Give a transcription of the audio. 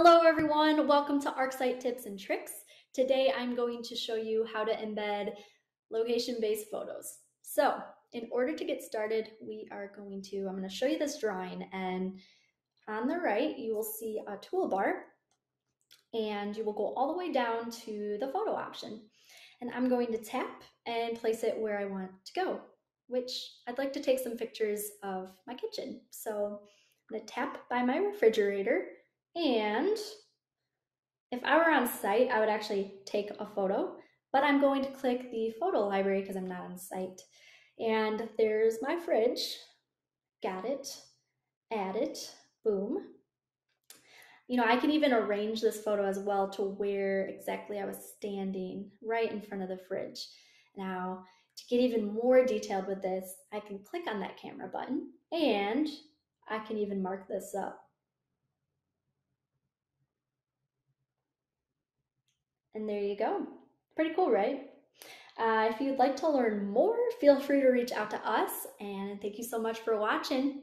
Hello everyone, welcome to ArcSite Tips and Tricks. Today I'm going to show you how to embed location-based photos. So in order to get started, we are going to, I'm going to show you this drawing and on the right you will see a toolbar and you will go all the way down to the photo option. And I'm going to tap and place it where I want to go, which I'd like to take some pictures of my kitchen. So I'm going to tap by my refrigerator and if I were on site, I would actually take a photo, but I'm going to click the photo library because I'm not on site. And there's my fridge. Got it. Add it. Boom. You know, I can even arrange this photo as well to where exactly I was standing right in front of the fridge. Now, to get even more detailed with this, I can click on that camera button and I can even mark this up. And there you go. Pretty cool, right? Uh, if you'd like to learn more, feel free to reach out to us. And thank you so much for watching.